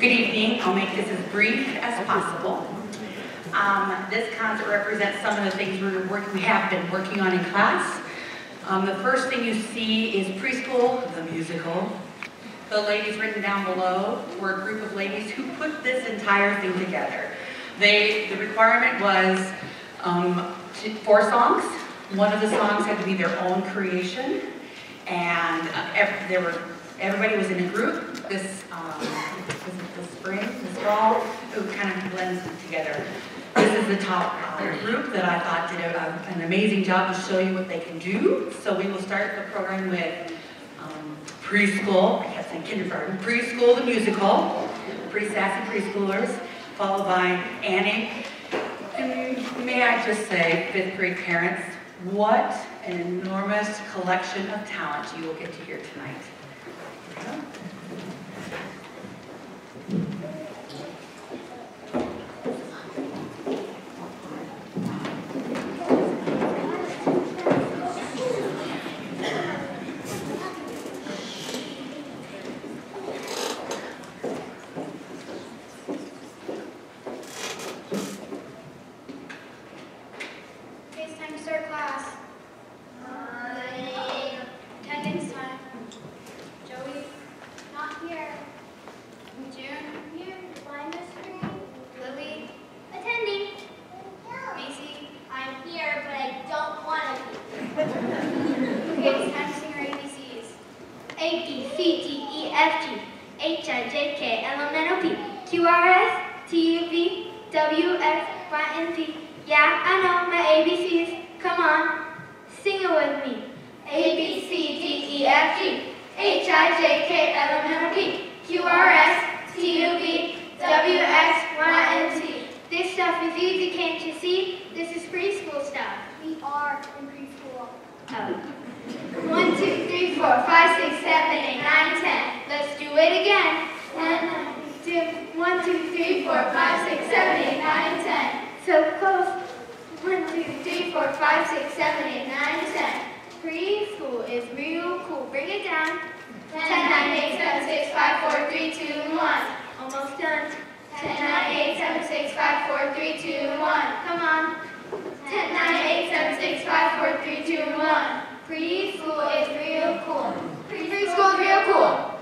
Good evening. I'll make this as brief as possible. Um, this concert represents some of the things we're we have been working on in class. Um, the first thing you see is preschool, the musical. The ladies written down below were a group of ladies who put this entire thing together. They, the requirement was um, four songs. One of the songs had to be their own creation, and uh, there were everybody was in a group. This um, spring, this fall, it kind of blends together. This is the top group that I thought did an amazing job to show you what they can do. So we will start the program with um, preschool, I kept saying kindergarten, preschool the musical, pretty sassy preschoolers, followed by Annie. And may I just say, fifth grade parents, what an enormous collection of talent you will get to hear tonight. Four, five, six, seven, eight, nine, ten. Let's do it again. Ten, nine, two, one, two, three, four, five, six, seven, eight, nine, ten. So close. One, two, three, four, five, six, seven, eight, nine, ten. Pretty cool is real cool. Bring it down. Ten, nine, eight, seven, six, five, four, three, two, one. Almost done. Ten, nine, eight, seven, six, five, four, three, two, one. Come on. Ten, nine, eight, seven, six, five, four, three, two, one. That's the light. Get is real checked.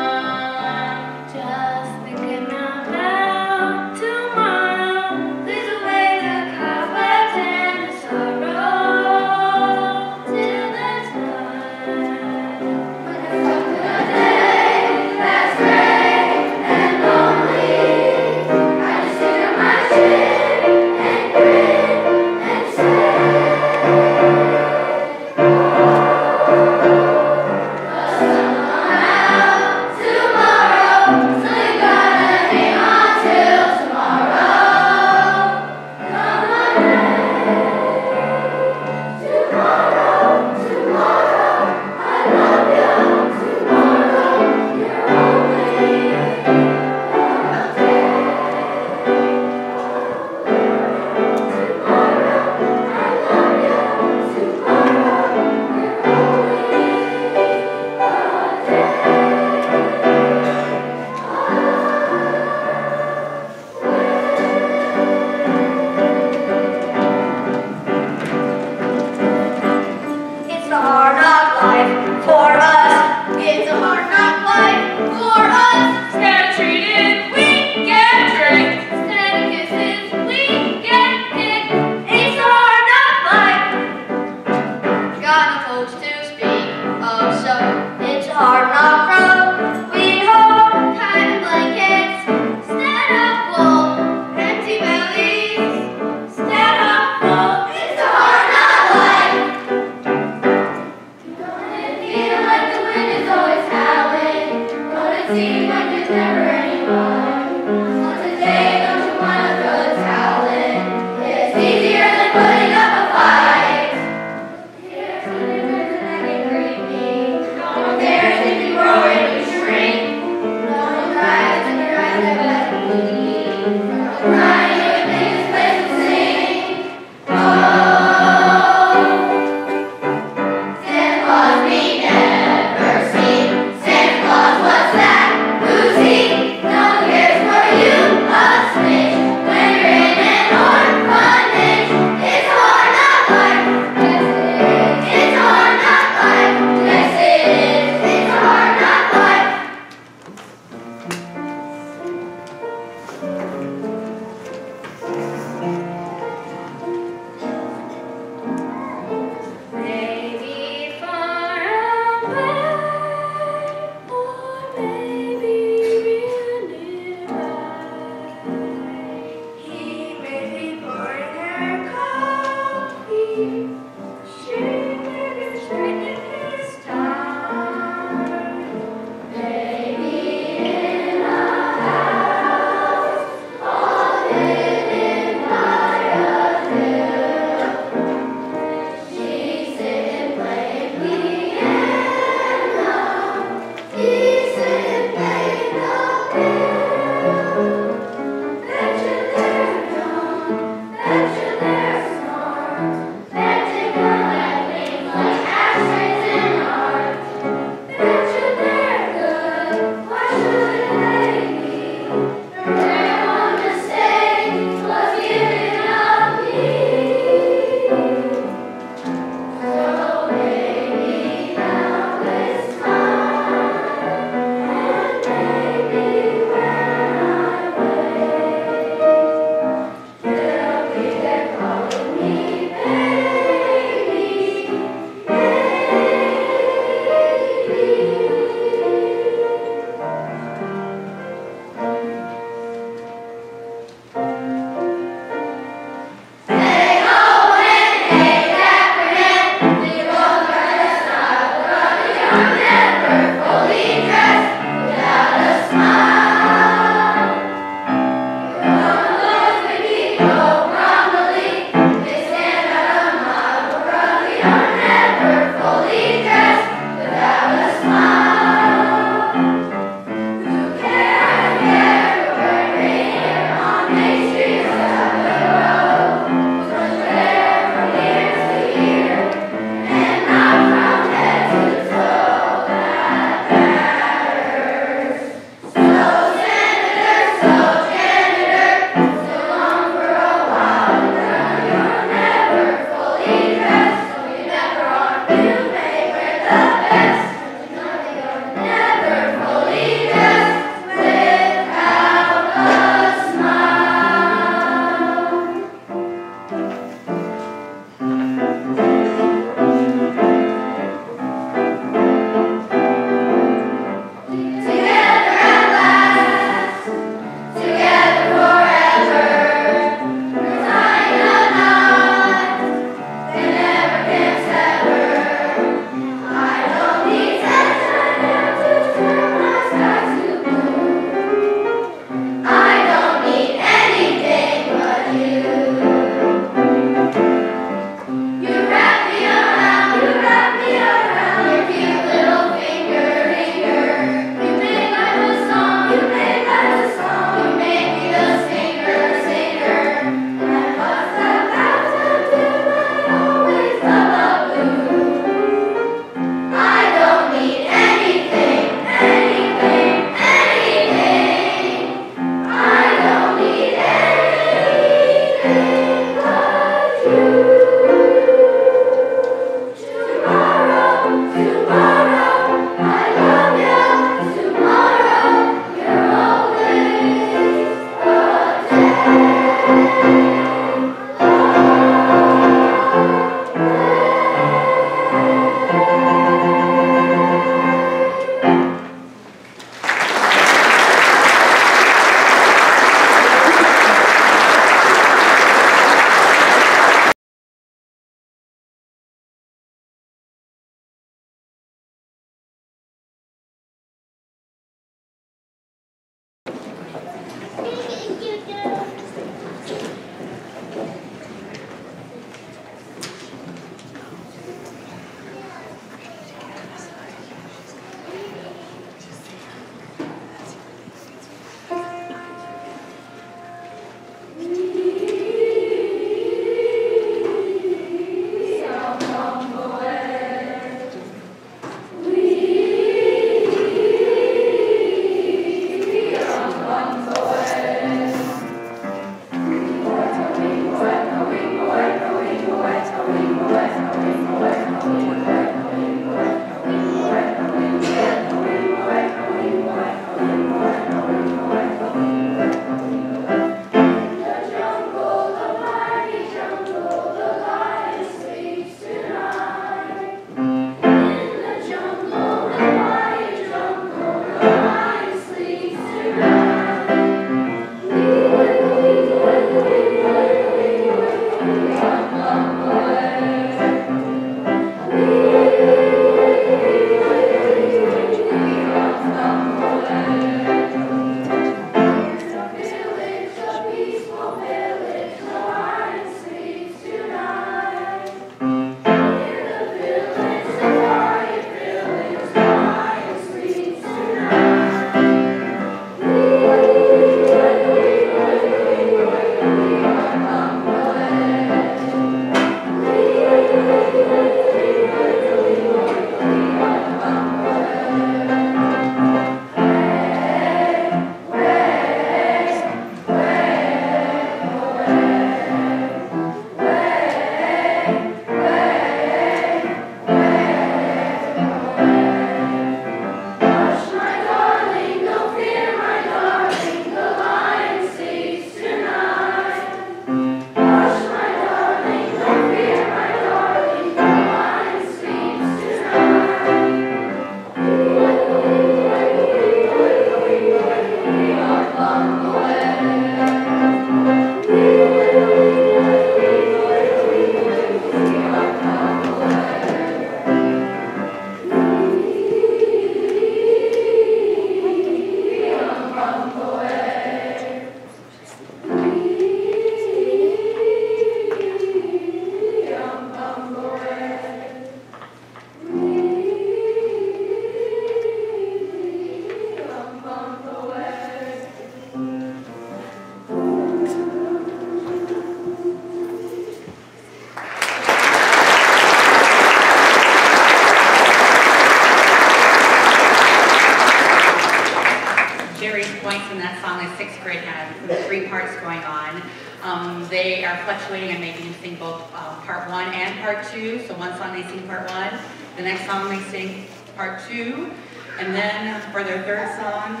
Points in that song that sixth grade had, three parts going on. Um, they are fluctuating and making you sing both uh, part one and part two. So one song they sing part one, the next song they sing part two, and then for their third song,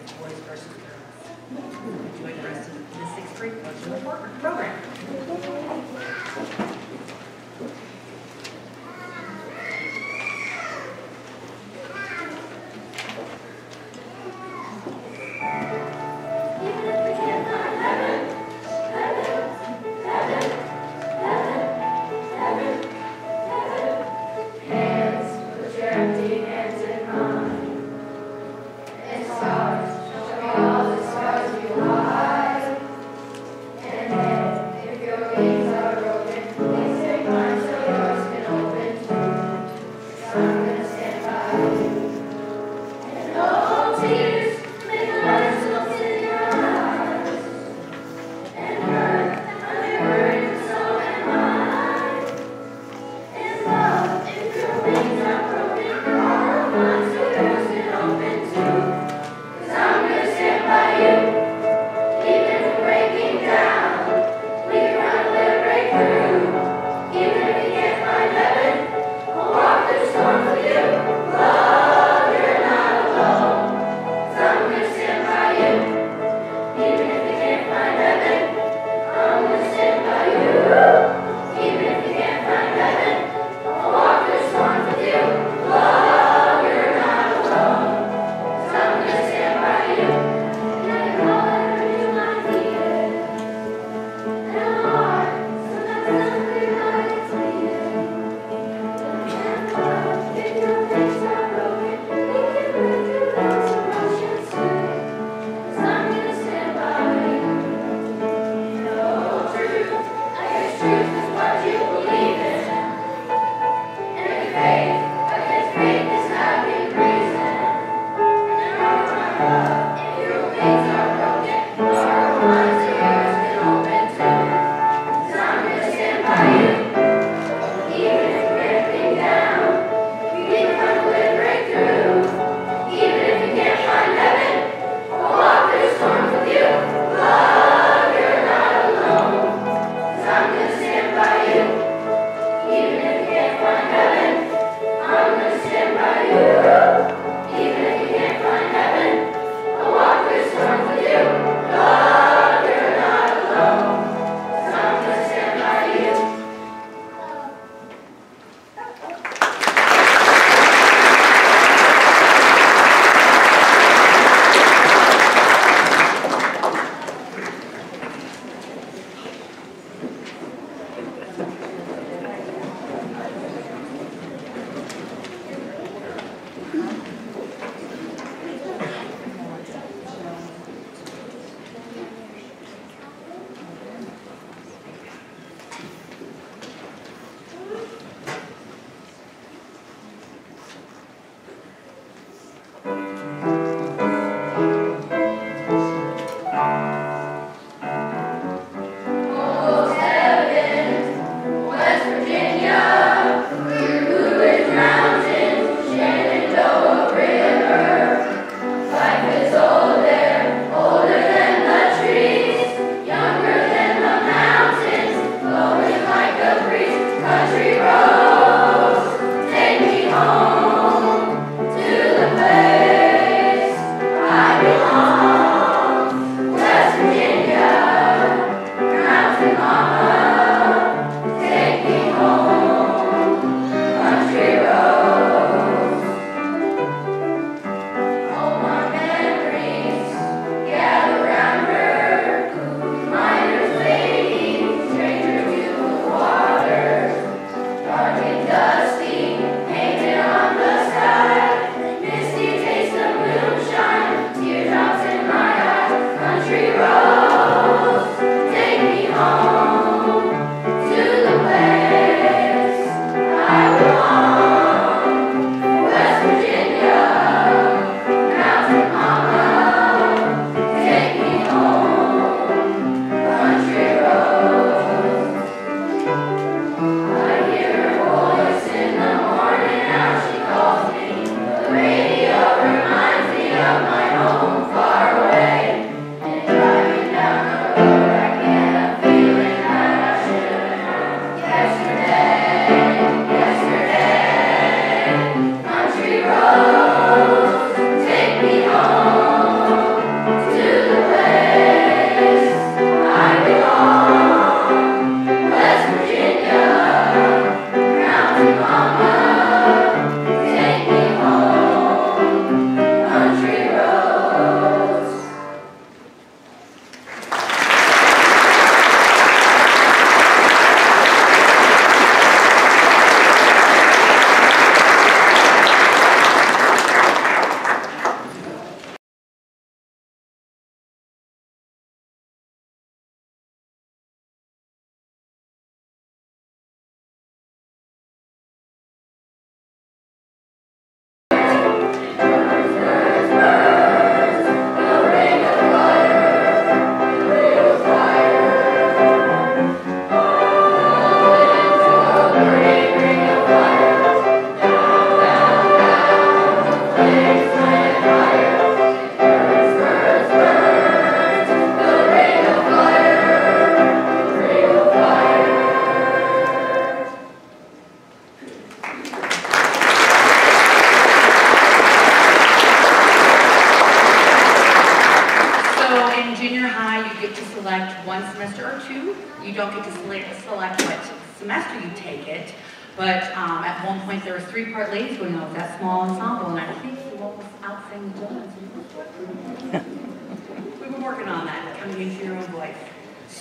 it's boys versus girls. Enjoy the rest of the sixth grade program.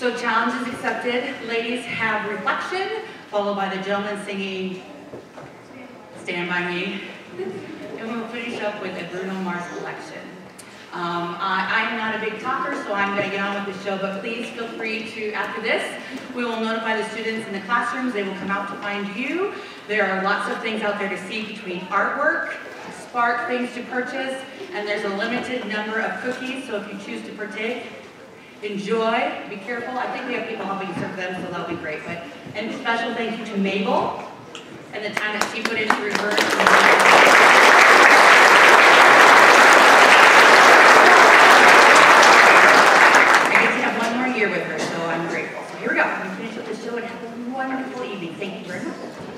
So challenge is accepted. Ladies have reflection, followed by the gentleman singing Stand By Me. And we will finish up with a Bruno Mars collection. Um, I, I'm not a big talker, so I'm going to get on with the show, but please feel free to, after this, we will notify the students in the classrooms. They will come out to find you. There are lots of things out there to see between artwork, spark things to purchase, and there's a limited number of cookies, so if you choose to partake, enjoy, be careful. I think we have people helping serve them, so that'll be great. But And special thank you to Mabel and the time that she put into reverse. I get to have one more year with her, so I'm grateful. So here we go. Me finish up the show and have a wonderful evening. Thank you very much.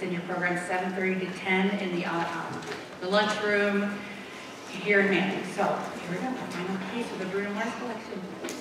It's in your program 7.30 to 10 in the, uh, um, the lunchroom here in Manning. So here we go, final piece of the Bruno Mars collection.